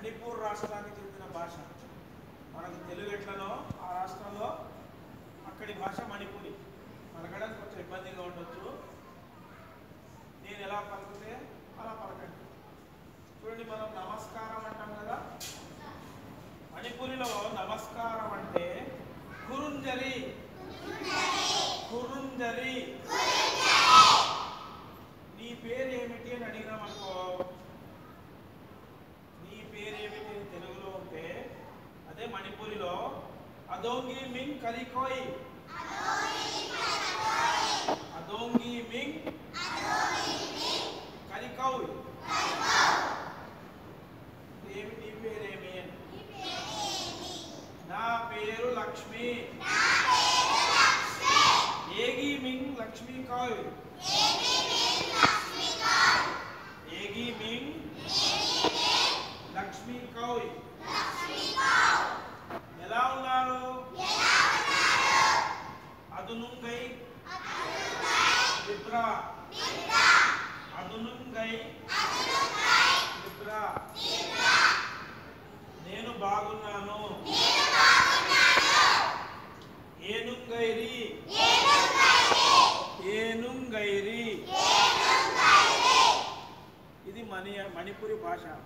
మణిపూర్ రాష్ట్రానికి చెందిన భాష. మనకు తెలుగు ఎట్లనో ఆ రాష్ట్రంలో అక్కడి భాష మణిపూరి. పలకడానికి కొంచెం ఇబ్బందిగా ఉండొచ్చు. నేను ఎలా పలికితే అలా పలకండి. చూడండి మనం నమస్కారం అంటాం కదా? మణిపూరిలో నమస్కారం అంటే కురుంజరి కురుంజరి Adongi Ming Kalikoi. Adongi Ming Kalikoi. Adongi Ming. Adongi Ming. Kalikoi. Kalikoi. Demi Diperemian. Diperemi. Na peru Lakshmi. Na peru Lakshmi. Egi Ming Lakshmi Koi. Egi నేను బాగున్నాను. ఏనుంగైరి. ఏనుంగైరి. ఇది మణి మణిపురి భాష.